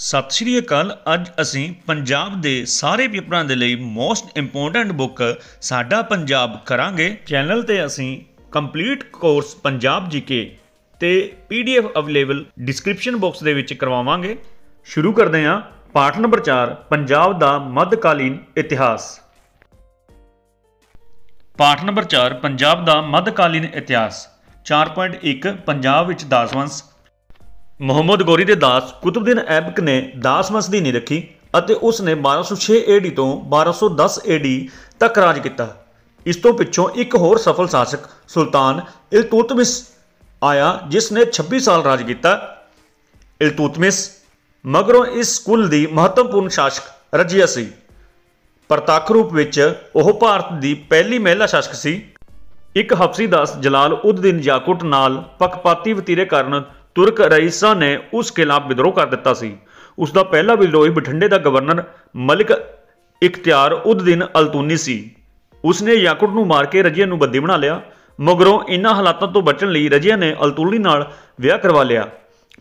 ਸਤਿ ਸ਼੍ਰੀ ਅਕਾਲ। ਅੱਜ ਅਸੀਂ ਪੰਜਾਬ ਦੇ ਸਾਰੇ ਪੇਪਰਾਂ ਦੇ ਲਈ ਮੋਸਟ ਇੰਪੋਰਟੈਂਟ ਬੁੱਕ ਸਾਡਾ ਪੰਜਾਬ ਕਰਾਂਗੇ। ਚੈਨਲ ਤੇ ਅਸੀਂ ਕੰਪਲੀਟ ਕੋਰਸ ਪੰਜਾਬ ਜੀਕੇ ਤੇ ਪੀਡੀਐਫ ਅਵੇਲੇਬਲ ਡਿਸਕ੍ਰਿਪਸ਼ਨ ਬਾਕਸ ਦੇ ਵਿੱਚ ਕਰਵਾਵਾਂਗੇ। ਸ਼ੁਰੂ ਕਰਦੇ ਹਾਂ। ਪਾਠ ਨੰਬਰ 4 ਪੰਜਾਬ ਦਾ ਮੱਧਕਾਲੀਨ ਇਤਿਹਾਸ। ਪਾਠ ਨੰਬਰ 4 ਪੰਜਾਬ ਦਾ ਮੱਧਕਾਲੀਨ ਇਤਿਹਾਸ। 4.1 ਪੰਜਾਬ ਵਿੱਚ ਦਾਸਵੰਸ਼ ਮੁਹੰਮਦ ਗੌਰੀ ਦੇ ਦਾਸ ਕੁਤਬਦੀਨ ਐਬਕ ਨੇ ਦਾਸ ਵੰਸ਼ ਦੀ ਰੱਖੀ ਅਤੇ ਉਸ ਨੇ 1206 ਏਡੀ ਤੋਂ 1210 ਏਡੀ ਤੱਕ ਰਾਜ ਕੀਤਾ। ਇਸ ਤੋਂ ਪਿੱਛੋਂ ਇੱਕ ਹੋਰ ਸਫਲ ਸ਼ਾਸਕ ਸੁਲਤਾਨ ਇਲਤੁਤਮਿਸ ਆਇਆ, ਜਿਸ ਨੇ 26 ਸਾਲ ਰਾਜ ਕੀਤਾ। ਇਲਤੁਤਮਿਸ ਮਗਰੋਂ ਇਸ ਕੁਲ ਦੀ ਮਹੱਤਵਪੂਰਨ ਸ਼ਾਸਕ ਰਜਿਆ ਸੀ। ਪ੍ਰਤੱਖ ਰੂਪ ਵਿੱਚ ਉਹ ਭਾਰਤ ਦੀ ਪਹਿਲੀ ਮਹਿਲਾ ਸ਼ਾਸਕ ਸੀ। ਇੱਕ ਹਫਸੀ ਦਾਸ ਜਲਾਲ ਉਦ-ਦਿਨ ਯਾਕੁਟ ਨਾਲ ਪੱਖਪਾਤੀ ਵਤੀਰੇ ਕਾਰਨ ਤੁਰਕ ਰਈਸਾਂ ਨੇ ਉਸ ਖਿਲਾਫ ਵਿਦਰੋਹ ਕਰ ਦਿੱਤਾ ਸੀ। ਉਸ ਦਾ ਪਹਿਲਾ ਵਿਦਰੋਹੀ ਬਠਿੰਡੇ ਦਾ ਗਵਰਨਰ ਮਲਿਕ ਇਖਤਿਆਰ ਉਦਦੀਨ ਅਲਤੂਨੀ ਸੀ। ਉਸ ਨੇ ਯਾਕੁਟ ਨੂੰ ਮਾਰ ਕੇ ਰਜੀਆ ਨੂੰ ਬੰਦੀ ਬਣਾ ਲਿਆ, ਮਗਰੋਂ ਇਨ੍ਹਾਂ ਹਾਲਾਤਾਂ ਤੋਂ ਬਚਣ ਲਈ ਰਜੀਆ ਨੇ ਅਲਤੂਨੀ ਨਾਲ ਵਿਆਹ ਕਰਵਾ ਲਿਆ।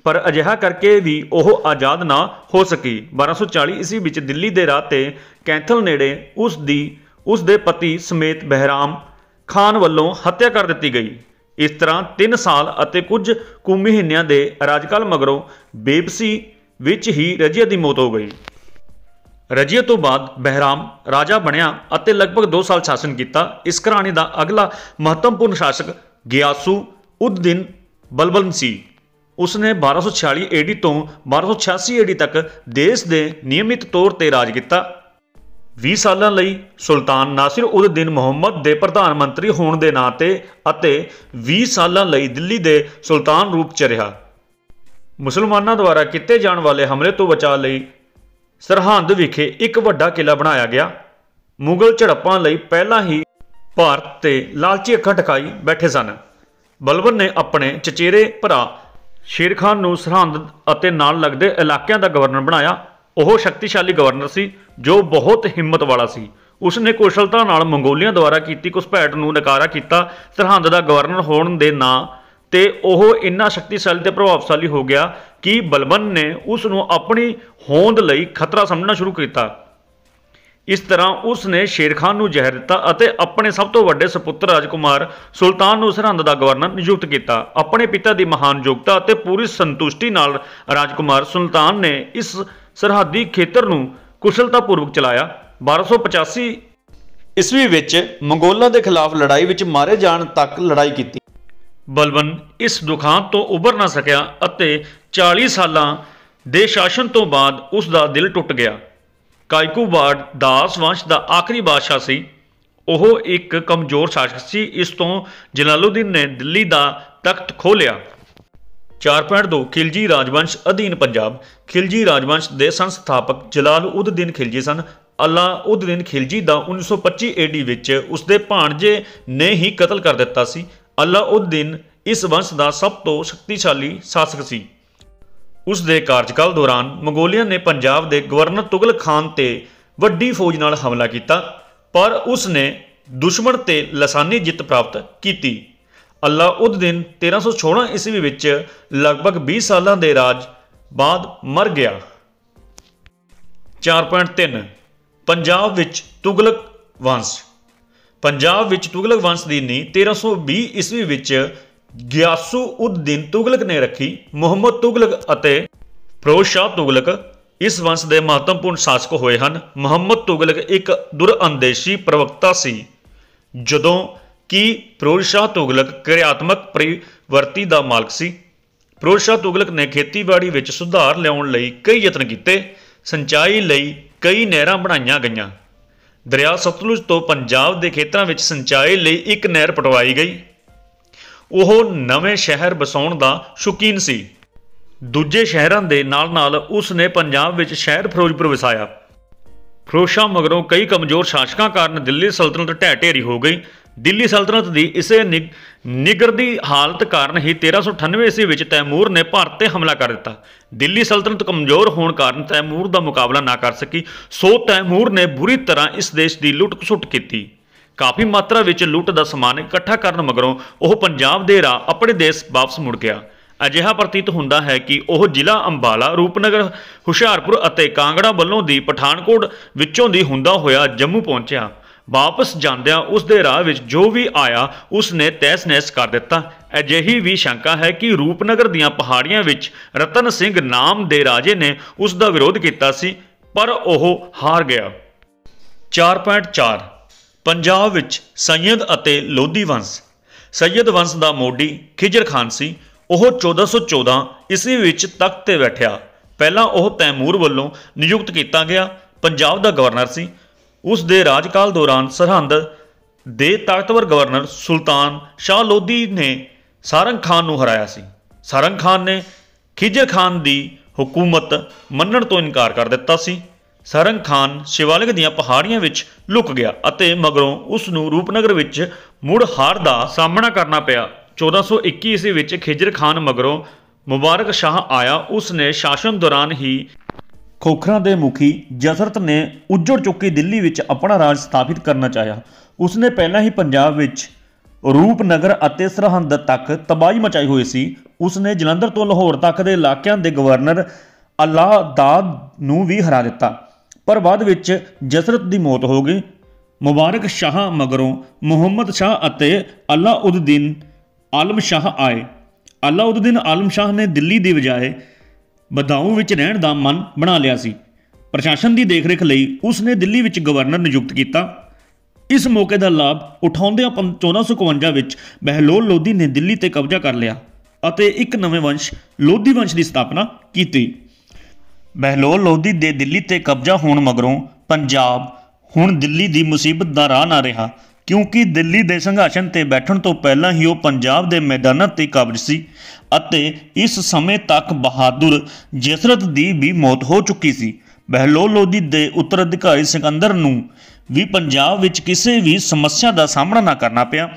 ਪਰ ਅਜਿਹਾ ਕਰਕੇ ਵੀ ਉਹ ਆਜ਼ਾਦ ਨਾ ਹੋ ਸਕੀ। 1240 ਈਸਵੀ ਵਿੱਚ ਦਿੱਲੀ ਦੇ ਰਾਹ ਤੇ ਕੈਂਥਲ ਨੇੜੇ ਉਸ ਦੀ, ਉਸ ਦੇ ਪਤੀ ਸਮੇਤ ਬਹਿਰਾਮ ਖਾਨ ਵੱਲੋਂ ਹੱਤਿਆ ਕਰ ਦਿੱਤੀ ਗਈ। ਇਸ ਤਰ੍ਹਾਂ 3 ਸਾਲ ਅਤੇ ਕੁਝ ਕੁ ਮਹੀਨਿਆਂ ਦੇ ਰਾਜਕਾਲ ਮਗਰੋਂ ਬੇਬਸੀ ਵਿੱਚ ਹੀ ਰਜੀਆ ਦੀ ਮੌਤ ਹੋ ਗਈ। ਰਜੀਆ ਤੋਂ ਬਾਅਦ ਬਹਿਰਾਮ ਰਾਜਾ ਬਣਿਆ ਅਤੇ ਲਗਭਗ 2 ਸਾਲ ਸ਼ਾਸਨ ਕੀਤਾ। ਇਸ ਘਰਾਣੇ ਦਾ ਅਗਲਾ ਮਹੱਤਵਪੂਰਨ ਸ਼ਾਸਕ ਗਿਆਸੂ ਉਦ-ਦਿਨ ਬਲਬਨ ਸੀ। ਉਸ ਨੇ 1246 ਏਡੀ ਤੋਂ 1286 ਏਡੀ ਤੱਕ ਦੇਸ਼ ਦੇ ਨਿਯਮਿਤ ਤੌਰ ਤੇ ਰਾਜ ਕੀਤਾ। 20 ਸਾਲਾਂ ਲਈ ਸੁਲਤਾਨ ਨਾਸਿਰ ਉਦ ਦਿਨ ਮੁਹੰਮਦ ਦੇ ਪ੍ਰਧਾਨ ਮੰਤਰੀ ਹੋਣ ਦੇ ਨਾਂ ਤੇ ਅਤੇ 20 ਸਾਲਾਂ ਲਈ ਦਿੱਲੀ ਦੇ ਸੁਲਤਾਨ ਰੂਪ ਚ ਰਿਹਾ। ਮੁਸਲਮਾਨਾਂ ਦੁਆਰਾ ਕੀਤੇ ਜਾਣ ਵਾਲੇ ਹਮਲੇ ਤੋਂ ਬਚਾਅ ਲਈ ਸਰਹੰਦ ਵਿਖੇ ਇੱਕ ਵੱਡਾ ਕਿਲਾ ਬਣਾਇਆ ਗਿਆ। ਮੁਗਲ ਝੜਪਾਂ ਲਈ ਪਹਿਲਾਂ ਹੀ ਭਾਰਤ ਤੇ ਲਾਲਚੀ ਅੱਖਾਂ ਟਿਕਾਈ ਬੈਠੇ ਸਨ। ਬਲਬਨ ਨੇ ਆਪਣੇ ਚਚੇਰੇ ਭਰਾ ਸ਼ੇਰ ਖਾਨ ਨੂੰ ਸਰਹੰਦ ਅਤੇ ਨਾਲ ਲੱਗਦੇ ਇਲਾਕਿਆਂ ਦਾ ਗਵਰਨਰ ਬਣਾਇਆ। ਉਹ ਸ਼ਕਤੀਸ਼ਾਲੀ ਗਵਰਨਰ ਸੀ, ਜੋ ਬਹੁਤ ਹਿੰਮਤ ਵਾਲਾ ਸੀ। ਉਸ ਨੇ ਕੁਸ਼ਲਤਾ ਨਾਲ ਮੰਗੋਲੀਆਂ ਦੁਆਰਾ ਕੀਤੀ ਘੁਸਪੈਠ ਨੂੰ ਨਕਾਰਾ ਕੀਤਾ। ਸਰਹੰਦ ਦਾ ਗਵਰਨਰ ਹੋਣ ਦੇ ਨਾਂ ਤੇ ਉਹ ਇੰਨਾ ਸ਼ਕਤੀਸ਼ਾਲੀ ਤੇ ਪ੍ਰਭਾਵਸ਼ਾਲੀ ਹੋ ਗਿਆ ਕਿ ਬਲਬਨ ਨੇ ਉਸ ਨੂੰ ਆਪਣੀ ਹੋਂਦ ਲਈ ਖਤਰਾ ਸਮਝਣਾ ਸ਼ੁਰੂ ਕੀਤਾ। ਇਸ ਤਰ੍ਹਾਂ ਉਸ ਨੇ ਸ਼ੇਰ ਖਾਨ ਨੂੰ ਜ਼ਹਿਰ ਦਿੱਤਾ ਅਤੇ ਆਪਣੇ ਸਭ ਤੋਂ ਵੱਡੇ ਸੁਪੁੱਤਰ ਰਾਜਕੁਮਾਰ ਸੁਲਤਾਨ ਨੂੰ ਸਰਹੰਦ ਦਾ ਗਵਰਨਰ ਨਿਯੁਕਤ ਕੀਤਾ। ਆਪਣੇ ਪਿਤਾ ਦੀ ਮਹਾਨ ਯੋਗਤਾ ਅਤੇ ਪੂਰੀ ਸੰਤੁਸ਼ਟੀ ਨਾਲ ਰਾਜਕੁਮਾਰ ਸੁਲਤਾਨ ਨੇ ਇਸ ਸਰਹੱਦੀ ਖੇਤਰ ਨੂੰ ਕੁਸ਼ਲਤਾਪੂਰਵਕ ਚਲਾਇਆ। 1285 ਈਸਵੀ ਵਿੱਚ ਮੰਗੋਲਾਂ ਦੇ ਖਿਲਾਫ ਲੜਾਈ ਵਿੱਚ ਮਾਰੇ ਜਾਣ ਤੱਕ ਲੜਾਈ ਕੀਤੀ। ਬਲਬਨ ਇਸ ਦੁਖਾਂਤ ਤੋਂ ਉੱਭਰ ਨਾ ਸਕਿਆ ਅਤੇ 40 ਸਾਲਾਂ ਦੇ ਸ਼ਾਸਨ ਤੋਂ ਬਾਅਦ ਉਸ ਦਾ ਦਿਲ ਟੁੱਟ ਗਿਆ। ਕਾਇਕੂਬਾੜ ਦਾਸ ਵੰਸ਼ ਦਾ ਆਖਰੀ ਬਾਦਸ਼ਾਹ ਸੀ। ਉਹ ਇੱਕ ਕਮਜ਼ੋਰ ਸ਼ਾਸਕ ਸੀ। ਇਸ ਤੋਂ ਜਲਾਲੁਦੀਨ ਨੇ ਦਿੱਲੀ ਦਾ ਤਖਤ ਖੋਹ ਲਿਆ। 4.2 ਖਿਲਜੀ ਰਾਜਵੰਸ਼ ਅਧੀਨ ਪੰਜਾਬ। ਖਿਲਜੀ ਰਾਜਵੰਸ਼ ਦੇ ਸੰਸਥਾਪਕ ਜਲਾਲ ਉਦ ਦਿਨ ਖਿਲਜੀ ਸਨ। ਅੱਲਾ ਉਦ ਦਿਨ ਖਿਲਜੀ ਦਾ 1925 ਏਡੀ ਵਿੱਚ ਉਸਦੇ ਭਾਣਜੇ ਨੇ ਹੀ ਕਤਲ ਕਰ ਦਿੱਤਾ ਸੀ। ਅੱਲਾ ਉਦ ਦਿਨ ਇਸ ਵੰਸ਼ ਦਾ ਸਭ ਤੋਂ ਸ਼ਕਤੀਸ਼ਾਲੀ ਸ਼ਾਸਕ ਸੀ। ਉਸ ਦੇ ਕਾਰਜਕਾਲ ਦੌਰਾਨ ਮੰਗੋਲੀਅਨ ਨੇ ਪੰਜਾਬ ਦੇ ਗਵਰਨਰ ਤੁਗਲ ਖਾਨ ਤੇ ਵੱਡੀ ਫੌਜ ਨਾਲ ਹਮਲਾ ਕੀਤਾ, ਪਰ ਉਸ ਨੇ ਦੁਸ਼ਮਣ ਤੇ ਲਸਾਨੀ ਜਿੱਤ ਪ੍ਰਾਪਤ ਕੀਤੀ। ਅੱਲਾ ਉਦ ਦਿਨ 1316 ਈਸਵੀ ਵਿੱਚ ਲਗਭਗ 20 ਸਾਲਾਂ ਦੇ ਰਾਜ ਬਾਅਦ ਮਰ ਗਿਆ। 4.3 ਪੰਜਾਬ ਵਿੱਚ ਤੁਗਲਕ ਵੰਸ਼। ਪੰਜਾਬ ਵਿੱਚ ਤੁਗਲਕ ਵੰਸ਼ ਦੀ ਨੀਂਹ 1320 ਈਸਵੀ ਵਿੱਚ ਗਿਆਸੂ ਉਦ ਦਿਨ ਤੁਗਲਕ ਨੇ ਰੱਖੀ। ਮੁਹੰਮਦ ਤੁਗਲਕ ਅਤੇ ਫਿਰੋਜ਼ ਸ਼ਾਹ ਤੁਗਲਕ ਇਸ ਵੰਸ਼ ਦੇ ਮਹੱਤਵਪੂਰਨ ਸ਼ਾਸਕ ਹੋਏ ਹਨ। ਮੁਹੰਮਦ ਤੁਗਲਕ ਇੱਕ ਦੁਰਅੰਦੇਸ਼ੀ ਪ੍ਰਵਕਤਾ ਸੀ। ਜਦੋਂ ਕੀ ਫਿਰੋਜ਼ ਸ਼ਾਹ ਤੁਗਲਕ ਕਿਰਿਆਤਮਕ ਪਰਿਵਰਤੀ ਦਾ ਮਾਲਕ ਸੀ? ਫਿਰੋਜ਼ ਸ਼ਾਹ ਤੁਗਲਕ ਨੇ ਖੇਤੀਬਾੜੀ ਵਿੱਚ ਸੁਧਾਰ ਲਿਆਉਣ ਲਈ ਕਈ ਯਤਨ ਕੀਤੇ, ਸਿੰਚਾਈ ਲਈ ਕਈ ਨਹਿਰਾਂ ਬਣਾਈਆਂ ਗਈਆਂ। ਦਰਿਆ ਸਤਲੁਜ ਤੋਂ ਪੰਜਾਬ ਦੇ ਖੇਤਰਾਂ ਵਿੱਚ ਸਿੰਚਾਈ ਲਈ ਇੱਕ ਨਹਿਰ ਪਟਵਾਈ ਗਈ। ਉਹ ਨਵੇਂ ਸ਼ਹਿਰ ਵਸਾਉਣ ਦਾ ਸ਼ੌਕੀਨ ਸੀ। ਦੂਜੇ ਸ਼ਹਿਰਾਂ ਦੇ ਨਾਲ-ਨਾਲ ਉਸ ਨੇ ਪੰਜਾਬ ਵਿੱਚ ਸ਼ਹਿਰ ਫਿਰੋਜ਼ਪੁਰ ਵਸਾਇਆ। ਫਿਰੋਜ਼ਸ਼ਾਹ ਮਗਰੋਂ ਕਈ ਕਮਜ਼ੋਰ ਸ਼ਾਸਕਾਂ ਕਾਰਨ ਦਿੱਲੀ ਸਲਤਨਤ ਢਹਿ ਢੇਰੀ ਹੋ ਗਈ। ਦਿੱਲੀ ਸਲਤਨਤ ਦੀ ਇਸੇ ਨਿਗਰ ਦੀ ਹਾਲਤ ਕਾਰਨ ਹੀ 1398 ਈਸਵੀ ਵਿੱਚ ਤੈਮੂਰ ਨੇ ਭਾਰਤ ਤੇ ਹਮਲਾ ਕਰ ਦਿੱਤਾ। ਦਿੱਲੀ ਸਲਤਨਤ ਕਮਜ਼ੋਰ ਹੋਣ ਕਾਰਨ ਤੈਮੂਰ ਦਾ ਮੁਕਾਬਲਾ ਨਾ ਕਰ ਸਕੀ, ਸੋ ਤੈਮੂਰ ਨੇ ਬੁਰੀ ਤਰ੍ਹਾਂ ਇਸ ਦੇਸ਼ ਦੀ ਲੁੱਟ-ਖਸੁੱਟ ਕੀਤੀ। ਕਾਫੀ ਮਾਤਰਾ ਵਿੱਚ ਲੁੱਟ ਦਾ ਸਮਾਨ ਇਕੱਠਾ ਕਰਨ ਮਗਰੋਂ ਉਹ ਪੰਜਾਬ ਦੇ ਰਾਹ ਆਪਣੇ ਦੇਸ਼ ਵਾਪਸ ਮੁੜ ਗਿਆ। ਅਜਿਹਾ ਪ੍ਰਤੀਤ ਹੁੰਦਾ ਹੈ ਕਿ ਉਹ ਜ਼ਿਲ੍ਹਾ ਅੰਬਾਲਾ, ਰੂਪਨਗਰ, ਹੁਸ਼ਿਆਰਪੁਰ ਅਤੇ ਕਾਂਗੜਾ ਵੱਲੋਂ ਦੀ ਪਠਾਨਕੋਟ ਵਿੱਚੋਂ ਦੀ ਹੁੰਦਾ ਹੋਇਆ ਜੰਮੂ ਪਹੁੰਚਿਆ। ਵਾਪਸ ਜਾਂਦਿਆਂ ਉਸ ਦੇ ਰਾਹ ਵਿੱਚ ਜੋ ਵੀ ਆਇਆ ਉਸ ਨੇ ਤਹਿਸ-ਨਹਿਸ ਕਰ ਦਿੱਤਾ। ਅਜਿਹੀ ਵੀ ਸ਼ੰਕਾ ਹੈ ਕਿ ਰੂਪਨਗਰ ਦੀਆਂ ਪਹਾੜੀਆਂ ਵਿੱਚ ਰਤਨ ਸਿੰਘ ਨਾਮ ਦੇ ਰਾਜੇ ਨੇ ਉਸ ਦਾ ਵਿਰੋਧ ਕੀਤਾ ਸੀ, ਪਰ ਉਹ ਹਾਰ ਗਿਆ। 4.4 ਪੰਜਾਬ ਵਿੱਚ ਸੈਯਦ ਅਤੇ ਲੋਧੀ ਵੰਸ਼। ਸੈਯਦ ਵੰਸ਼ ਦਾ ਮੋਢੀ ਖਿਜਰ ਖਾਨ ਸੀ। ਉਹ 1414 ਈਸਵੀ ਵਿੱਚ ਤਖਤ ਤੇ ਬੈਠਿਆ। ਪਹਿਲਾਂ ਉਹ ਤੈਮੂਰ ਵੱਲੋਂ ਨਿਯੁਕਤ ਕੀਤਾ ਗਿਆ। ਪੰਜਾਬ ਦਾ ਗਵਰਨਰ ਸੀ। ਉਸ ਦੇ ਰਾਜਕਾਲ ਦੌਰਾਨ ਸਰਹੰਦ ਦੇ ਤਾਕਤਵਰ ਗਵਰਨਰ ਸੁਲਤਾਨ ਸ਼ਾਹ ਲੋਧੀ ਨੇ ਸਾਰੰਗ ਖਾਨ ਨੂੰ ਹਰਾਇਆ ਸੀ। ਸਾਰੰਗ ਖਾਨ ਨੇ ਖਿਜਰ ਖਾਨ ਦੀ ਹਕੂਮਤ ਮੰਨਣ ਤੋਂ ਇਨਕਾਰ ਕਰ ਦਿੱਤਾ ਸੀ। ਸਾਰੰਗ ਖਾਨ ਸ਼ਿਵਾਲਿਕ ਦੀਆਂ ਪਹਾੜੀਆਂ ਵਿੱਚ ਲੁਕ ਗਿਆ ਅਤੇ ਮਗਰੋਂ ਉਸ ਨੂੰ ਰੂਪਨਗਰ ਵਿੱਚ ਮੁੜ ਹਾਰ ਦਾ ਸਾਹਮਣਾ ਕਰਨਾ ਪਿਆ। 1421 ਈਸਵੀ ਵਿੱਚ ਖਿਜਰ ਖਾਨ ਮਗਰੋਂ ਮੁਬਾਰਕ ਸ਼ਾਹ ਆਇਆ। ਉਸ ਨੇ ਸ਼ਾਸਨ ਦੌਰਾਨ ਹੀ ਖੋਖਰਾਂ ਦੇ ਮੁਖੀ ਜਸਰਤ ਨੇ ਉੱਜੜ ਚੁੱਕੀ ਦਿੱਲੀ ਵਿੱਚ ਆਪਣਾ ਰਾਜ ਸਥਾਪਿਤ ਕਰਨਾ ਚਾਹਿਆ। ਉਸ ਨੇ ਪਹਿਲਾਂ ਹੀ ਪੰਜਾਬ ਵਿੱਚ ਰੂਪਨਗਰ ਅਤੇ ਸਰਹੰਦ ਤੱਕ ਤਬਾਹੀ ਮਚਾਈ ਹੋਈ ਸੀ। ਉਸਨੇ ਜਲੰਧਰ ਤੋਂ ਲਾਹੌਰ ਤੱਕ ਦੇ ਇਲਾਕਿਆਂ ਦੇ ਗਵਰਨਰ ਅਲਾਦਾਦ ਨੂੰ ਵੀ ਹਰਾ ਦਿੱਤਾ। ਪਰ ਬਾਅਦ ਵਿੱਚ ਜਸਰਤ ਦੀ ਮੌਤ ਹੋ ਗਈ। ਮੁਬਾਰਕ ਸ਼ਾਹ ਮਗਰੋਂ ਮੁਹੰਮਦ ਸ਼ਾਹ ਅਤੇ ਅਲਾਉਦੀਨ ਆਲਮ ਸ਼ਾਹ ਆਏ। ਅਲਾਉਦੀਨ ਆਲਮ ਸ਼ਾਹ ਨੇ ਦਿੱਲੀ ਦੀ ਬਜਾਏ ਬਦਾਊਂ ਵਿੱਚ ਰਹਿਣ ਦਾ ਮਨ ਬਣਾ ਲਿਆ ਸੀ। ਪ੍ਰਸ਼ਾਸਨ ਦੀ ਦੇਖਰੇਖ ਲਈ ਉਸ ਨੇ ਦਿੱਲੀ ਵਿੱਚ ਗਵਰਨਰ ਨਿਯੁਕਤ ਕੀਤਾ। ਇਸ ਮੌਕੇ ਦਾ ਲਾਭ ਉਠਾਉਂਦਿਆਂ 1451 ਵਿੱਚ ਬਹਿਲੋਲ ਲੋਧੀ ਨੇ ਦਿੱਲੀ ਤੇ ਕਬਜ਼ਾ ਕਰ ਲਿਆ ਅਤੇ ਇੱਕ ਨਵੇਂ ਵੰਸ਼ ਲੋਧੀ ਵੰਸ਼ ਦੀ ਸਥਾਪਨਾ ਕੀਤੀ। ਬਹਿਲੋਲ ਲੋਧੀ ਦੇ ਦਿੱਲੀ ਤੇ ਕਬਜ਼ਾ ਹੋਣ ਮਗਰੋਂ ਪੰਜਾਬ ਹੁਣ ਦਿੱਲੀ ਦੀ ਮੁਸੀਬਤ ਦਾ ਰਾਹ ਨਾ ਰਿਹਾ। ਕਿਉਂਕਿ ਦਿੱਲੀ ਦੇ ਸੰਘਰਸ਼ਨ ਤੇ ਬੈਠਣ ਤੋਂ ਪਹਿਲਾਂ ਹੀ ਉਹ ਪੰਜਾਬ ਦੇ ਮੈਦਾਨਾਂ ਤੇ ਕਬਜ਼ ਸੀ ਅਤੇ ਇਸ ਸਮੇਂ ਤੱਕ ਬਹਾਦਰ ਜਸਰਤ ਦੀ ਵੀ ਮੌਤ ਹੋ ਚੁੱਕੀ ਸੀ। ਬਹਿਲੋਲ ਲੋਧੀ ਦੇ ਉੱਤਰਾਧਿਕਾਰੀ ਸਿਕੰਦਰ ਨੂੰ ਵੀ ਪੰਜਾਬ ਵਿੱਚ ਕਿਸੇ ਵੀ ਸਮੱਸਿਆ ਦਾ ਸਾਹਮਣਾ ਨਾ ਕਰਨਾ ਪਿਆ।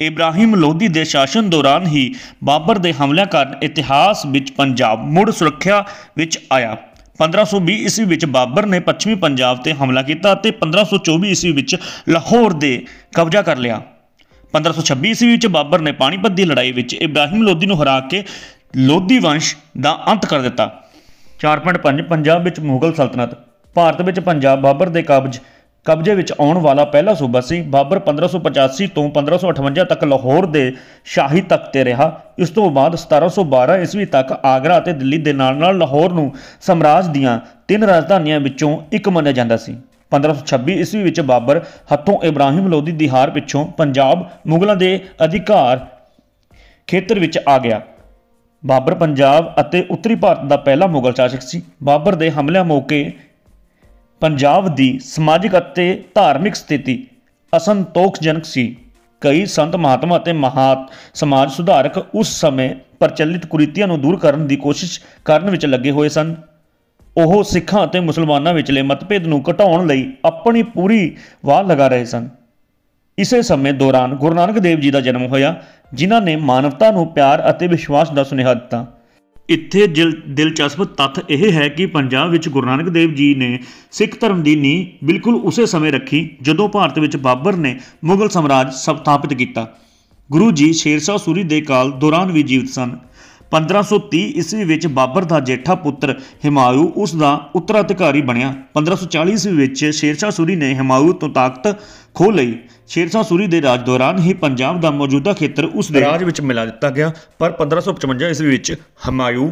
ਇਬਰਾਹਿਮ ਲੋਧੀ ਦੇ ਸ਼ਾਸਨ ਦੌਰਾਨ ਹੀ ਬਾਬਰ ਦੇ ਹਮਲਿਆਂ ਕਾਰਨ ਇਤਿਹਾਸ ਵਿੱਚ ਪੰਜਾਬ ਮੁੜ ਸੁਰੱਖਿਆ ਵਿੱਚ ਆਇਆ। 1520 ਈਸਵੀ ਵਿੱਚ ਬਾਬਰ ਨੇ ਪੱਛਮੀ ਪੰਜਾਬ ਤੇ ਹਮਲਾ ਕੀਤਾ ਅਤੇ 1524 ਈਸਵੀ ਵਿੱਚ ਲਾਹੌਰ ਦੇ ਕਬਜ਼ਾ ਕਰ ਲਿਆ। 1526 ਈਸਵੀ ਵਿੱਚ ਬਾਬਰ ਨੇ ਪਾਣੀਪਤ ਦੀ ਲੜਾਈ ਵਿੱਚ ਇਬਰਾਹਿਮ ਲੋਧੀ ਨੂੰ ਹਰਾ ਕੇ ਲੋਧੀ ਵੰਸ਼ ਦਾ ਅੰਤ ਕਰ ਦਿੱਤਾ। 4.5 ਪੰਜਾਬ ਵਿੱਚ ਮੁਗਲ ਸਲਤਨਤ। ਭਾਰਤ ਵਿੱਚ ਪੰਜਾਬ ਬਾਬਰ ਦੇ ਕਬਜ਼ ਕਬਜ਼ੇ ਵਿੱਚ ਆਉਣ ਵਾਲਾ ਪਹਿਲਾ ਸੂਬਾ ਸੀ। ਬਾਬਰ 1585 ਤੋਂ 1558 ਤੱਕ ਲਾਹੌਰ ਦੇ ਸ਼ਾਹੀ ਤਖਤ ਤੇ ਰਿਹਾ। ਇਸ ਤੋਂ ਬਾਅਦ 1712 ਈਸਵੀ ਤੱਕ ਆਗਰਾ ਅਤੇ ਦਿੱਲੀ ਦੇ ਨਾਲ-ਨਾਲ ਲਾਹੌਰ ਨੂੰ ਸਮਰਾਜ ਦੀਆਂ ਤਿੰਨ ਰਾਜਧਾਨੀਆਂ ਵਿੱਚੋਂ ਇੱਕ ਮੰਨਿਆ ਜਾਂਦਾ ਸੀ। 1526 ਈਸਵੀ ਵਿੱਚ ਬਾਬਰ ਹੱਥੋਂ ਇਬਰਾਹਿਮ ਲੋਧੀ ਦੀ ਹਾਰ ਪਿੱਛੋਂ ਪੰਜਾਬ ਮੁਗਲਾਂ ਦੇ ਅਧਿਕਾਰ ਖੇਤਰ ਵਿੱਚ ਆ ਗਿਆ। ਬਾਬਰ ਪੰਜਾਬ ਅਤੇ ਉੱਤਰੀ ਭਾਰਤ ਦਾ ਪਹਿਲਾ ਮੁਗਲ ਸ਼ਾਸਕ ਸੀ। ਬਾਬਰ ਦੇ ਹਮਲਿਆਂ ਮੌਕੇ ਪੰਜਾਬ ਦੀ ਸਮਾਜਿਕ ਅਤੇ ਧਾਰਮਿਕ ਸਥਿਤੀ ਅਸੰਤੋਖਜਨਕ ਸੀ। ਕਈ ਸੰਤ ਮਹਾਤਮਾ ਅਤੇ ਮਹਾਤ ਸਮਾਜ ਸੁਧਾਰਕ ਉਸ ਸਮੇਂ ਪ੍ਰਚਲਿਤ ਕੁਰੀਤੀਆਂ ਨੂੰ ਦੂਰ ਕਰਨ ਦੀ ਕੋਸ਼ਿਸ਼ ਕਰਨ ਵਿੱਚ ਲੱਗੇ ਹੋਏ ਸਨ। ਉਹ ਸਿੱਖਾਂ ਅਤੇ ਮੁਸਲਮਾਨਾਂ ਵਿਚਲੇ ਮਤਭੇਦ ਨੂੰ ਘਟਾਉਣ ਲਈ ਆਪਣੀ ਪੂਰੀ ਵਾਹ ਲਗਾ ਰਹੇ ਸਨ। ਇਸੇ ਸਮੇਂ ਦੌਰਾਨ ਗੁਰੂ ਨਾਨਕ ਦੇਵ ਜੀ ਦਾ ਜਨਮ ਹੋਇਆ, ਜਿਨ੍ਹਾਂ ਨੇ ਮਾਨਵਤਾ ਨੂੰ ਪਿਆਰ ਅਤੇ ਵਿਸ਼ਵਾਸ ਦਾ ਸੁਨੇਹਾ ਦਿੱਤਾ। ਇੱਥੇ ਜਿਲ, ਦਿਲਚਸਪ ਤੱਥ ਇਹ ਹੈ ਕਿ ਪੰਜਾਬ ਵਿੱਚ ਗੁਰੂ ਨਾਨਕ ਦੇਵ ਜੀ ਨੇ ਸਿੱਖ ਧਰਮ ਦੀ ਨੀਂਹ ਬਿਲਕੁਲ ਉਸੇ ਸਮੇਂ ਰੱਖੀ ਜਦੋਂ ਭਾਰਤ ਵਿੱਚ ਬਾਬਰ ਨੇ ਮੁਗਲ ਸਾਮਰਾਜ ਸਥਾਪਿਤ ਕੀਤਾ। ਗੁਰੂ ਜੀ ਸ਼ੇਰਸ਼ਾਹ ਸੂਰੀ ਦੇ ਕਾਲ ਦੌਰਾਨ ਵੀ ਜੀਵਤ ਸਨ। 1530 ਈਸਵੀ ਵਿੱਚ ਬਾਬਰ ਦਾ ਜੇਠਾ ਪੁੱਤਰ ਹਿਮਾਯੂ ਉਸ ਦਾ ਉੱਤਰਾਧਿਕਾਰੀ ਬਣਿਆ। 1540 ਈਸਵੀ ਵਿੱਚ ਸ਼ੇਰਸ਼ਾਹ ਸੂਰੀ ਨੇ ਹਿਮਾਯੂ ਤੋਂ ਤਾਕਤ ਖੋਹ ਲਈ। ਸ਼ੇਰਸ਼ਾਹ ਸੂਰੀ ਦੇ ਰਾਜ ਦੌਰਾਨ ਹੀ ਪੰਜਾਬ ਦਾ ਮੌਜੂਦਾ ਖੇਤਰ ਉਸ ਦੇ ਰਾਜ ਵਿੱਚ ਮਿਲਾ ਦਿੱਤਾ ਗਿਆ, ਪਰ 1555 ਈਸਵੀ ਵਿੱਚ ਹਿਮਾਯੂ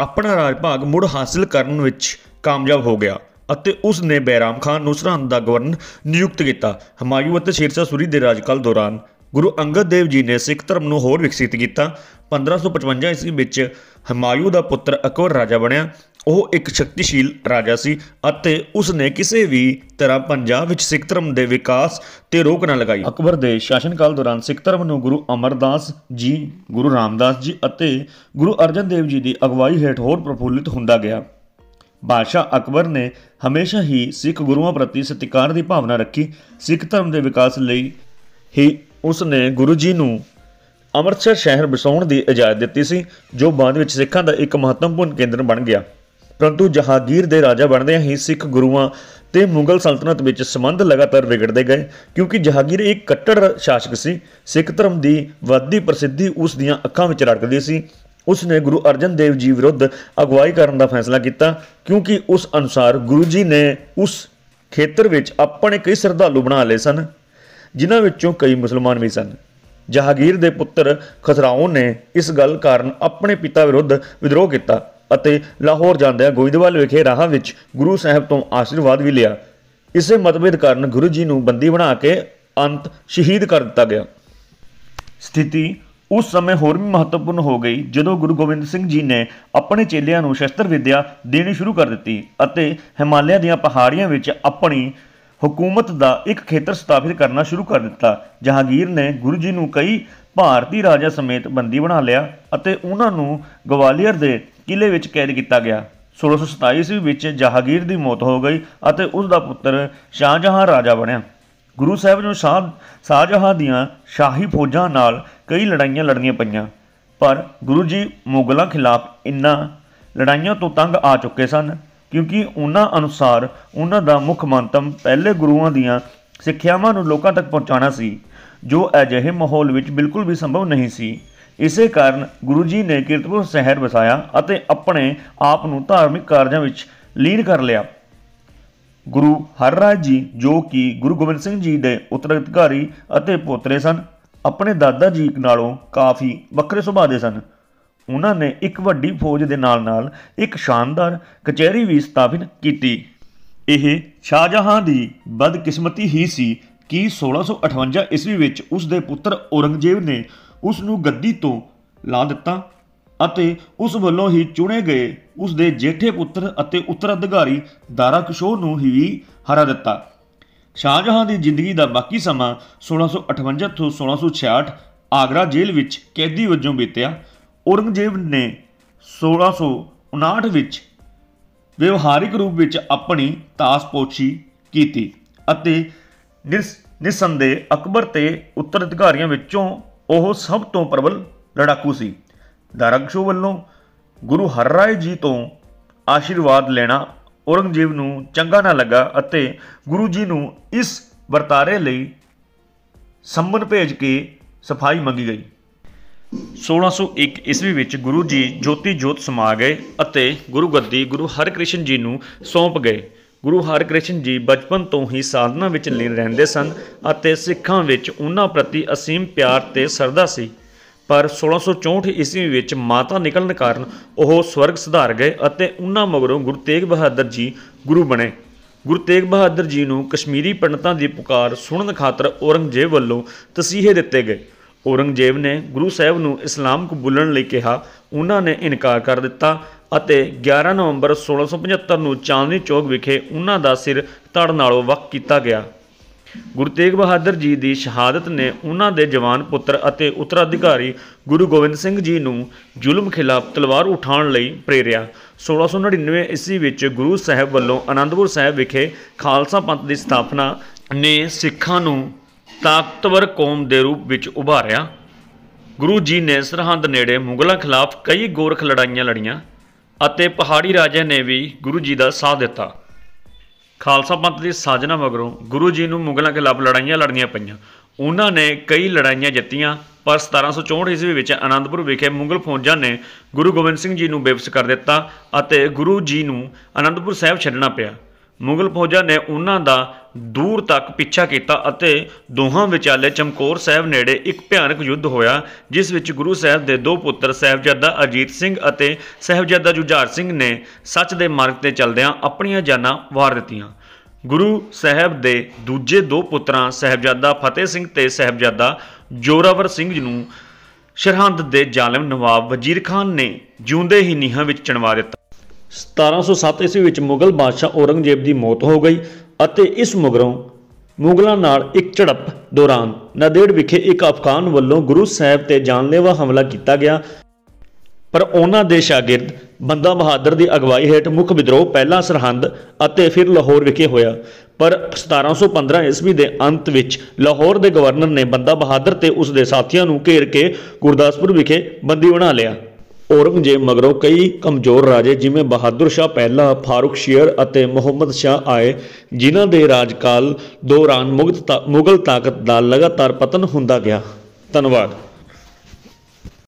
ਆਪਣਾ ਰਾਜ ਭਾਗ ਮੁੜ ਹਾਸਲ ਕਰਨ ਵਿੱਚ ਕਾਮਯਾਬ ਹੋ ਗਿਆ ਅਤੇ ਉਸ ਨੇ ਬੈਰਾਮ ਖਾਨ ਨੂੰ ਸਰਹੰਦ ਦਾ ਗਵਰਨਰ ਨਿਯੁਕਤ ਕੀਤਾ। ਹਮਾਯੂ ਅਤੇ ਸ਼ੇਰਸ਼ਾਹ ਸੂਰੀ ਦੇ ਰਾਜਕਾਲ ਦੌਰਾਨ ਗੁਰੂ ਅੰਗਦ ਦੇਵ ਜੀ ਨੇ ਸਿੱਖ ਧਰਮ ਨੂੰ ਹੋਰ ਵਿਕਸਿਤ ਕੀਤਾ। 1555 ਈਸਵੀ ਵਿੱਚ ਹਮਾਯੂ ਦਾ ਪੁੱਤਰ ਅਕਬਰ ਰਾਜਾ ਬਣਿਆ। ਉਹ ਇੱਕ ਸ਼ਕਤੀਸ਼ੀਲ ਰਾਜਾ ਸੀ ਅਤੇ ਉਸ ਨੇ ਕਿਸੇ ਵੀ ਤਰ੍ਹਾਂ ਪੰਜਾਬ ਵਿੱਚ ਸਿੱਖ ਧਰਮ ਦੇ ਵਿਕਾਸ ਤੇ ਰੋਕ ਨਾ ਲਗਾਈ। ਅਕਬਰ ਦੇ ਸ਼ਾਸਨਕਾਲ ਦੌਰਾਨ ਸਿੱਖ ਧਰਮ ਨੂੰ ਗੁਰੂ ਅਮਰਦਾਸ ਜੀ, ਗੁਰੂ ਰਾਮਦਾਸ ਜੀ ਅਤੇ ਗੁਰੂ ਅਰਜਨ ਦੇਵ ਜੀ ਦੀ ਅਗਵਾਈ ਹੇਠ ਹੋਰ ਪ੍ਰਫੁੱਲਿਤ ਹੁੰਦਾ ਗਿਆ। ਬਾਦਸ਼ਾਹ ਅਕਬਰ ਨੇ ਹਮੇਸ਼ਾ ਹੀ ਸਿੱਖ ਗੁਰੂਆਂ ਪ੍ਰਤੀ ਸਤਿਕਾਰ ਦੀ ਭਾਵਨਾ ਰੱਖੀ। ਸਿੱਖ ਧਰਮ ਦੇ ਵਿਕਾਸ ਲਈ ਹੀ ਉਸ ਨੇ ਗੁਰੂ ਜੀ ਨੂੰ ਅੰਮ੍ਰਿਤਸਰ ਸ਼ਹਿਰ ਵਸਾਉਣ ਦੀ ਇਜਾਜ਼ਤ ਦਿੱਤੀ ਸੀ, ਜੋ ਬਾਅਦ ਵਿੱਚ ਸਿੱਖਾਂ ਦਾ ਇੱਕ ਮਹੱਤਵਪੂਰਨ ਕੇਂਦਰ ਬਣ ਗਿਆ। ਪਰੰਤੂ ਜਹਾਂਗੀਰ ਦੇ ਰਾਜਾ ਬਣਦਿਆਂ ਹੀ ਸਿੱਖ ਗੁਰੂਆਂ ਤੇ ਮੁਗਲ ਸਲਤਨਤ ਵਿੱਚ ਸੰਬੰਧ ਲਗਾਤਾਰ ਵਿਗੜਦੇ ਗਏ, ਕਿਉਂਕਿ ਜਹਾਂਗੀਰ ਇੱਕ ਕੱਟੜ ਸ਼ਾਸਕ ਸੀ। ਸਿੱਖ ਧਰਮ ਦੀ ਵੱਧਦੀ ਪ੍ਰਸਿੱਧੀ ਉਸ ਦੀਆਂ ਅੱਖਾਂ ਵਿੱਚ ਰੜਕਦੀ ਸੀ। ਉਸ ਨੇ ਗੁਰੂ ਅਰਜਨ ਦੇਵ ਜੀ ਵਿਰੁੱਧ ਅਗਵਾਈ ਕਰਨ ਦਾ ਫੈਸਲਾ ਕੀਤਾ, ਕਿਉਂਕਿ ਉਸ ਅਨੁਸਾਰ ਗੁਰੂ ਜੀ ਨੇ ਉਸ ਖੇਤਰ ਵਿੱਚ ਆਪਣੇ ਕਈ ਸ਼ਰਧਾਲੂ ਬਣਾ ਲਏ ਸਨ, ਜਿਨ੍ਹਾਂ ਵਿੱਚੋਂ ਕਈ ਮੁਸਲਮਾਨ ਵੀ ਸਨ। ਜਹਾਂਗੀਰ ਦੇ ਪੁੱਤਰ ਖਸਰਾਓ ਨੇ ਇਸ ਗੱਲ ਕਾਰਨ ਆਪਣੇ ਪਿਤਾ ਵਿਰੁੱਧ ਵਿਦਰੋਹ ਕੀਤਾ ਅਤੇ ਲਾਹੌਰ ਜਾਂਦਿਆਂ ਗੋਇੰਦਵਾਲ ਵਿਖੇ ਰਾਹਾਂ ਵਿੱਚ ਗੁਰੂ ਸਾਹਿਬ ਤੋਂ ਆਸ਼ੀਰਵਾਦ ਵੀ ਲਿਆ। ਇਸੇ ਮਤਭੇਦ ਕਾਰਨ ਗੁਰੂ ਜੀ ਨੂੰ ਬੰਦੀ ਬਣਾ ਕੇ ਅੰਤ ਸ਼ਹੀਦ ਕਰ ਦਿੱਤਾ ਗਿਆ। ਸਥਿਤੀ ਉਸ ਸਮੇਂ ਹੋਰ ਵੀ ਮਹੱਤਵਪੂਰਨ ਹੋ ਗਈ ਜਦੋਂ ਗੁਰੂ ਗੋਬਿੰਦ ਸਿੰਘ ਜੀ ਨੇ ਆਪਣੇ ਚੇਲਿਆਂ ਨੂੰ ਸ਼ਸਤਰ ਵਿਦਿਆ ਦੇਣੀ ਸ਼ੁਰੂ ਕਰ ਦਿੱਤੀ ਅਤੇ ਹਿਮਾਲਿਆ ਦੀਆਂ ਪਹਾੜੀਆਂ ਵਿੱਚ ਆਪਣੀ ਹਕੂਮਤ ਦਾ ਇੱਕ ਖੇਤਰ ਸਥਾਪਿਤ ਕਰਨਾ ਸ਼ੁਰੂ ਕਰ ਦਿੱਤਾ। ਜਹਾਂਗੀਰ ਨੇ ਗੁਰੂ ਜੀ ਨੂੰ ਕਈ ਭਾਰਤੀ ਰਾਜਾ ਸਮੇਤ ਬੰਦੀ ਬਣਾ ਲਿਆ ਅਤੇ ਉਹਨਾਂ ਨੂੰ ਗਵਾਲੀਅਰ ਦੇ ਕਿਲੇ ਵਿੱਚ ਕੈਦ ਕੀਤਾ ਗਿਆ। 1627 ਈਸਵੀ ਵਿੱਚ ਜਹਾਂਗੀਰ ਦੀ ਮੌਤ ਹੋ ਗਈ ਅਤੇ ਉਸ ਦਾ ਪੁੱਤਰ ਸ਼ਾਹਜਹਾਂ ਰਾਜਾ ਬਣਿਆ। ਗੁਰੂ ਸਾਹਿਬ ਨੂੰ ਸ਼ਾਹ ਸ਼ਾਹਜਹਾਂ ਦੀਆਂ ਸ਼ਾਹੀ ਫੌਜਾਂ ਨਾਲ ਕਈ ਲੜਾਈਆਂ ਲੜਨੀਆਂ ਪਈਆਂ, ਪਰ ਗੁਰੂ ਜੀ ਮੁਗਲਾਂ ਖਿਲਾਫ ਇਨ੍ਹਾਂ ਲੜਾਈਆਂ ਤੋਂ ਤੰਗ ਆ ਚੁੱਕੇ ਸਨ। ਕਿਉਂਕਿ ਉਹਨਾਂ ਅਨੁਸਾਰ ਉਹਨਾਂ ਦਾ ਮੁੱਖ ਮੰਤਵ ਪਹਿਲੇ ਗੁਰੂਆਂ ਦੀਆਂ ਸਿੱਖਿਆਵਾਂ ਨੂੰ ਲੋਕਾਂ ਤੱਕ ਪਹੁੰਚਾਉਣਾ ਸੀ, ਜੋ ਅਜਿਹੇ ਮਾਹੌਲ ਵਿੱਚ ਬਿਲਕੁਲ ਵੀ ਸੰਭਵ ਨਹੀਂ ਸੀ। ਇਸੇ ਕਾਰਨ ਗੁਰੂ ਜੀ ਨੇ ਕੀਰਤਪੁਰ ਸ਼ਹਿਰ ਵਸਾਇਆ ਅਤੇ ਆਪਣੇ ਆਪ ਨੂੰ ਧਾਰਮਿਕ ਕਾਰਜਾਂ ਵਿੱਚ ਲੀਨ ਕਰ ਲਿਆ। ਗੁਰੂ ਹਰਰਾਜ ਜੀ, ਜੋ ਕਿ ਗੁਰੂ ਗੋਬਿੰਦ ਸਿੰਘ ਜੀ ਦੇ ਉੱਤਰਾਧਿਕਾਰੀ ਅਤੇ ਪੋਤਰੇ ਸਨ, ਆਪਣੇ ਦਾਦਾ ਜੀ ਨਾਲੋਂ ਕਾਫੀ ਵੱਖਰੇ ਸੁਭਾਅ ਦੇ ਸਨ। ਉਹਨਾਂ ਨੇ ਇੱਕ ਵੱਡੀ ਫੌਜ ਦੇ ਨਾਲ-ਨਾਲ ਇੱਕ ਸ਼ਾਨਦਾਰ ਕਚਹਿਰੀ ਵੀ ਸਥਾਪਿਤ ਕੀਤੀ। ਇਹ ਸ਼ਾਹਜਹਾਂ ਦੀ ਬਦਕਿਸਮਤੀ ਹੀ ਸੀ ਕਿ 1658 ਈਸਵੀ ਵਿੱਚ ਉਸ ਦੇ ਪੁੱਤਰ ਔਰੰਗਜ਼ੇਬ ਨੇ ਉਸ ਨੂੰ ਗੱਦੀ ਤੋਂ ਲਾ ਦਿੱਤਾ ਅਤੇ ਉਸ ਵੱਲੋਂ ਹੀ ਚੁਣੇ ਗਏ ਉਸ ਦੇ ਜੇਠੇ ਪੁੱਤਰ ਅਤੇ ਉੱਤਰਾਧਿਕਾਰੀ ਦਾਰਾ ਕਿਸ਼ੋਰ ਨੂੰ ਹੀ ਹਰਾ ਦਿੱਤਾ। ਸ਼ਾਹਜਹਾਂ ਦੀ ਜ਼ਿੰਦਗੀ ਦਾ ਬਾਕੀ ਸਮਾਂ 1658 ਤੋਂ 1666 ਆਗਰਾ ਜੇਲ੍ਹ ਵਿੱਚ ਕੈਦੀ ਵਜੋਂ ਬੀਤਿਆ। ਔਰੰਗਜ਼ੇਬ ਨੇ 1659 ਵਿੱਚ ਵਿਵਹਾਰਿਕ ਰੂਪ ਵਿੱਚ ਆਪਣੀ ਤਾਸਪੋਸ਼ੀ ਕੀਤੀ ਅਤੇ ਨਿਸੰਦੇ ਅਕਬਰ ਤੇ ਉੱਤਰਾਧਿਕਾਰੀਆਂ ਵਿੱਚੋਂ ਉਹ ਸਭ ਤੋਂ ਪ੍ਰਬਲ ਲੜਾਕੂ ਸੀ। ਦਾਰਕਸ਼ੋ ਵੱਲੋਂ ਗੁਰੂ ਹਰਰਾਏ ਜੀ ਤੋਂ ਆਸ਼ੀਰਵਾਦ ਲੈਣਾ ਔਰੰਗਜ਼ੇਬ ਨੂੰ ਚੰਗਾ ਨਾ ਲੱਗਾ ਅਤੇ ਗੁਰੂ ਜੀ ਨੂੰ ਇਸ ਵਰਤਾਰੇ ਲਈ ਸੰਮਨ ਭੇਜ ਕੇ ਸਫ਼ਾਈ ਮੰਗੀ ਗਈ। 1601 ਈਸਵੀ ਵਿੱਚ ਗੁਰੂ ਜੀ ਜੋਤੀ ਜੋਤ ਸਮਾ ਗਏ ਅਤੇ ਗੁਰੂ ਗੱਦੀ ਗੁਰੂ ਹਰਕ੍ਰਿਸ਼ਨ ਜੀ ਨੂੰ ਸੌਂਪ ਗਏ। ਗੁਰੂ ਹਰਕ੍ਰਿਸ਼ਨ ਜੀ ਬਚਪਨ ਤੋਂ ਹੀ ਸਾਧਨਾ ਵਿੱਚ ਲੀਨ ਰਹਿੰਦੇ ਸਨ ਅਤੇ ਸਿੱਖਾਂ ਵਿੱਚ ਉਹਨਾਂ ਪ੍ਰਤੀ ਅਸੀਮ ਪਿਆਰ ਤੇ ਸਰਦਾ ਸੀ। ਪਰ 1664 ਈਸਵੀ ਵਿੱਚ ਮਾਤਾ ਨਿਕਲਣ ਕਾਰਨ ਉਹ ਸਵਰਗ ਸੁਧਾਰ ਗਏ ਅਤੇ ਉਹਨਾਂ ਮਗਰੋਂ ਗੁਰੂ ਤੇਗ ਬਹਾਦਰ ਜੀ ਗੁਰੂ ਬਣੇ। ਗੁਰੂ ਤੇਗ ਬਹਾਦਰ ਜੀ ਨੂੰ ਕਸ਼ਮੀਰੀ ਪੰਡਤਾਂ ਦੀ ਪੁਕਾਰ ਸੁਣਨ ਖਾਤਰ ਔਰੰਗਜ਼ੇਬ ਵੱਲੋਂ ਤਸੀਹੇ ਦਿੱਤੇ ਗਏ। ਔਰੰਗਜ਼ੇਬ ਨੇ ਗੁਰੂ ਸਾਹਿਬ ਨੂੰ ਇਸਲਾਮ ਕਬੂਲਣ ਲਈ ਕਿਹਾ। ਉਹਨਾਂ ਨੇ ਇਨਕਾਰ ਕਰ ਦਿੱਤਾ ਅਤੇ 11 ਨਵੰਬਰ 1675 ਨੂੰ ਚਾਂਦਨੀ ਚੌਕ ਵਿਖੇ ਉਹਨਾਂ ਦਾ ਸਿਰ ਧੜ ਨਾਲੋਂ ਵੱਖ ਕੀਤਾ ਗਿਆ। ਗੁਰੂ ਤੇਗ ਬਹਾਦਰ ਜੀ ਦੀ ਸ਼ਹਾਦਤ ਨੇ ਉਹਨਾਂ ਦੇ ਜਵਾਨ ਪੁੱਤਰ ਅਤੇ ਉੱਤਰਾਧਿਕਾਰੀ ਗੁਰੂ ਗੋਬਿੰਦ ਸਿੰਘ ਜੀ ਨੂੰ ਜ਼ੁਲਮ ਖਿਲਾਫ ਤਲਵਾਰ ਉਠਾਉਣ ਲਈ ਪ੍ਰੇਰਿਆ। 1699 ਈਸਵੀ ਵਿੱਚ ਗੁਰੂ ਸਾਹਿਬ ਵੱਲੋਂ ਅਨੰਦਪੁਰ ਸਾਹਿਬ ਵਿਖੇ ਖਾਲਸਾ ਪੰਥ ਦੀ ਸਥਾਪਨਾ ਨੇ ਸਿੱਖਾਂ ਨੂੰ ਤਾਕਤਵਰ ਕੌਮ ਦੇ ਰੂਪ ਵਿੱਚ ਉਭਾਰਿਆ। ਗੁਰੂ ਜੀ ਨੇ ਸਰਹੰਦ ਨੇੜੇ ਮੁਗਲਾਂ ਖਿਲਾਫ ਕਈ ਗੋਰਖ ਲੜਾਈਆਂ ਲੜੀਆਂ ਅਤੇ ਪਹਾੜੀ ਰਾਜਿਆਂ ਨੇ ਵੀ ਗੁਰੂ ਜੀ ਦਾ ਸਾਥ ਦਿੱਤਾ। ਖਾਲਸਾ ਪੰਥ ਦੀ ਸਾਜਨਾ ਮਗਰੋਂ ਗੁਰੂ ਜੀ ਨੂੰ ਮੁਗਲਾਂ ਖਿਲਾਫ ਲੜਾਈਆਂ ਲੜਨੀਆਂ ਪਈਆਂ। ਉਹਨਾਂ ਨੇ ਕਈ ਲੜਾਈਆਂ ਜਿੱਤੀਆਂ, ਪਰ 1764 ਈਸਵੀ ਵਿੱਚ ਆਨੰਦਪੁਰ ਵਿਖੇ ਮੁਗਲ ਫੌਜਾਂ ਨੇ ਗੁਰੂ ਗੋਬਿੰਦ ਸਿੰਘ ਜੀ ਨੂੰ ਬੇਵਸ ਕਰ ਦਿੱਤਾ ਅਤੇ ਗੁਰੂ ਜੀ ਨੂੰ ਆਨੰਦਪੁਰ ਸਾਹਿਬ ਛੱਡਣਾ ਪਿਆ। ਮੁਗਲ ਫੌਜਾਂ ਨੇ ਉਹਨਾਂ ਦਾ ਦੂਰ ਤੱਕ ਪਿੱਛਾ ਕੀਤਾ ਅਤੇ ਦੋਹਾਂ ਵਿਚਾਲੇ ਚਮਕੌਰ ਸਾਹਿਬ ਨੇੜੇ ਇੱਕ ਭਿਆਨਕ ਯੁੱਧ ਹੋਇਆ, ਜਿਸ ਵਿੱਚ ਗੁਰੂ ਸਾਹਿਬ ਦੇ ਦੋ ਪੁੱਤਰ ਸਾਹਿਬਜ਼ਾਦਾ ਅਜੀਤ ਸਿੰਘ ਅਤੇ ਸਾਹਿਬਜ਼ਾਦਾ ਜੁਝਾਰ ਸਿੰਘ ਨੇ ਸੱਚ ਦੇ ਮਾਰਗ ਤੇ ਚੱਲਦਿਆਂ ਆਪਣੀਆਂ ਜਾਨਾਂ ਵਾਰ ਦਿੱਤੀਆਂ। ਗੁਰੂ ਸਾਹਿਬ ਦੇ ਦੂਜੇ ਦੋ ਪੁੱਤਰਾਂ ਸਾਹਿਬਜ਼ਾਦਾ ਫਤਿਹ ਸਿੰਘ ਤੇ ਸਾਹਿਬਜ਼ਾਦਾ ਜੋਰਾਵਰ ਸਿੰਘ ਨੂੰ ਸਰਹੰਦ ਦੇ ਜ਼ਾਲਮ ਨਵਾਬ ਵਜ਼ੀਰ ਖਾਨ ਨੇ ਜਿਉਂਦੇ ਹੀ ਨੀਹਾਂ ਵਿੱਚ ਚਣਵਾ ਦਿੱਤਾ। 1707 ਈਸਵੀ ਵਿੱਚ ਮੁਗਲ ਬਾਦਸ਼ਾਹ ਔਰੰਗਜ਼ੇਬ ਦੀ ਮੌਤ ਹੋ ਗਈ ਅਤੇ ਇਸ ਮਗਰੋਂ ਮੁਗਲਾਂ ਨਾਲ ਇੱਕ ਝੜਪ ਦੌਰਾਨ ਨਦੇੜ ਵਿਖੇ ਇੱਕ ਅਫਗਾਨ ਵੱਲੋਂ ਗੁਰੂ ਸਾਹਿਬ ਤੇ ਜਾਨਲੇਵਾ ਹਮਲਾ ਕੀਤਾ ਗਿਆ। ਪਰ ਉਹਨਾਂ ਦੇ ਸ਼ਾਗਿਰਦ ਬੰਦਾ ਬਹਾਦਰ ਦੀ ਅਗਵਾਈ ਹੇਠ ਮੁੱਖ ਵਿਦਰੋਹ ਪਹਿਲਾਂ ਸਰਹੰਦ ਅਤੇ ਫਿਰ ਲਾਹੌਰ ਵਿਖੇ ਹੋਇਆ। ਪਰ 1715 ਈਸਵੀ ਦੇ ਅੰਤ ਵਿੱਚ ਲਾਹੌਰ ਦੇ ਗਵਰਨਰ ਨੇ ਬੰਦਾ ਬਹਾਦਰ ਤੇ ਉਸ ਦੇ ਸਾਥੀਆਂ ਨੂੰ ਘੇਰ ਕੇ ਗੁਰਦਾਸਪੁਰ ਵਿਖੇ ਬੰਦੀ ਬਣਾ ਲਿਆ। ਔਰੰਗਜ਼ੇਬ ਮਗਰੋਂ ਕਈ ਕਮਜ਼ੋਰ ਰਾਜੇ ਜਿਵੇਂ ਬਹਾਦਰ ਸ਼ਾਹ ਪਹਿਲਾ, ਫਾਰੂਕ ਸ਼ੇਰ ਅਤੇ ਮੁਹੰਮਦ ਸ਼ਾਹ ਆਏ, ਜਿਨ੍ਹਾਂ ਦੇ ਰਾਜਕਾਲ ਦੌਰਾਨ ਮੁਗਲ ਤਾਕਤ ਦਾ ਲਗਾਤਾਰ ਪਤਨ ਹੁੰਦਾ ਗਿਆ। ਧੰਨਵਾਦ।